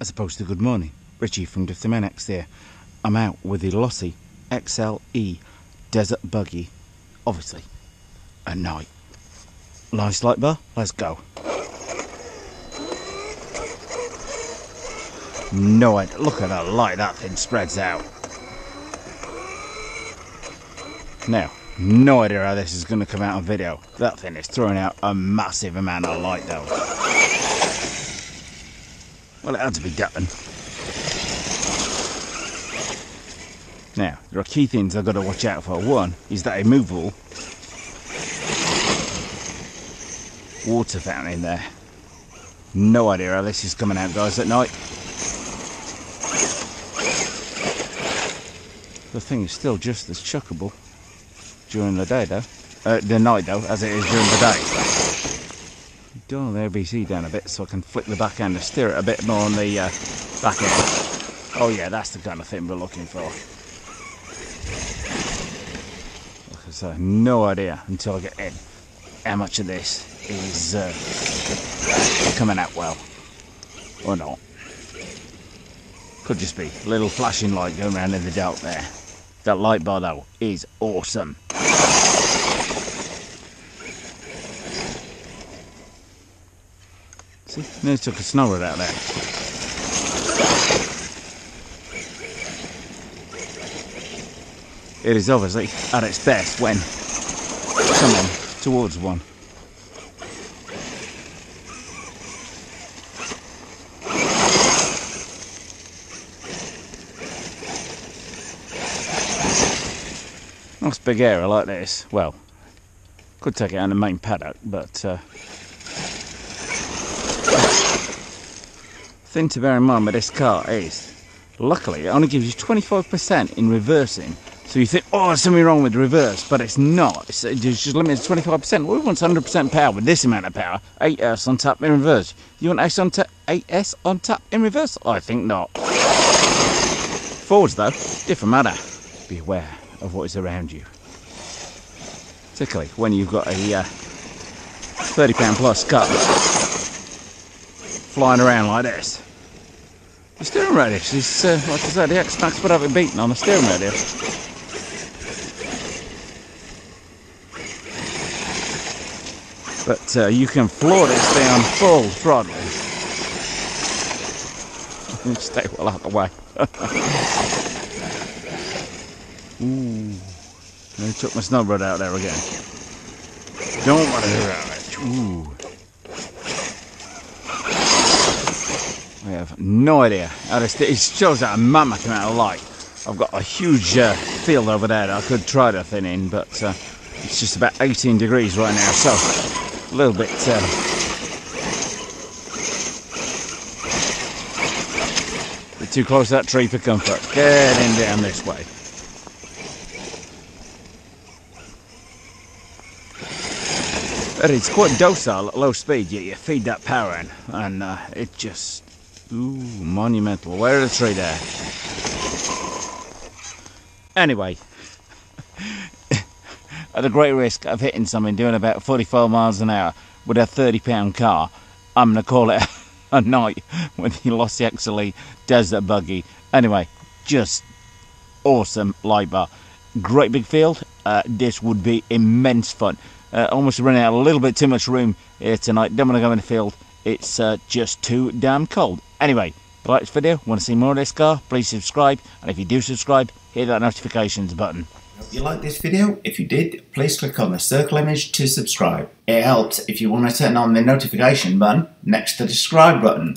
as opposed to good morning. Richie from Drifter X here. I'm out with the Losi XLE Desert Buggy, obviously, at night. Nice light bar, let's go. No idea, look at the light that thing spreads out. Now, no idea how this is going to come out on video. That thing is throwing out a massive amount of light though. Well, it had to be done. Now, there are key things I've got to watch out for. One is that immovable water fountain in there. No idea how this is coming out, guys, at night. The thing is still just as chuckable during the day, though. Uh, the night, though, as it is during the day. Dial the AVC down a bit so I can flick the back end and steer it a bit more on the uh, back end. Oh yeah, that's the kind of thing we're looking for. Like I no idea until I get in how much of this is uh, coming out well or not. Could just be a little flashing light going around in the dark there. That light bar though is awesome. See, nearly took a snowbird out there. It is obviously at its best when coming towards one. Nice big area like this. Well, could take it on the main paddock, but uh, thing to bear in mind with this car is, luckily, it only gives you 25% in reversing. So you think, oh, there's something wrong with the reverse, but it's not. It's, it's just limited to 25%. We want 100% power with this amount of power. 8S on tap in reverse. You want 8S on, ta 8S on tap in reverse? I think not. Forwards, though, different matter. Be aware of what is around you. Particularly when you've got a uh, 30 pound plus car flying around like this. The steering radius is, uh, like I said, the X-Maxx would have it beaten on the steering radius. But uh, you can floor this on full throttle. Stay well out the way. Ooh. I took my snowboard out there again. Don't want to do that. Ooh. I have no idea how this it shows that a mammoth amount of light. I've got a huge uh, field over there that I could try to thin in, but uh, it's just about 18 degrees right now, so a little bit uh, too close to that tree for comfort. Getting down this way. But it's quite docile at low speed, yet you feed that power in, and uh, it just Ooh, monumental. Where are the tree there? Anyway, at a great risk of hitting something doing about 44 miles an hour with a 30 pound car, I'm going to call it a night with the XLE Desert Buggy. Anyway, just awesome light bar. Great big field. Uh, this would be immense fun. Uh, almost running out a little bit too much room here tonight. Don't want to go in the field. It's uh, just too damn cold. Anyway, if you like this video, want to see more of this car, please subscribe. And if you do subscribe, hit that notifications button. Hope you liked this video. If you did, please click on the circle image to subscribe. It helps if you want to turn on the notification button next to the subscribe button.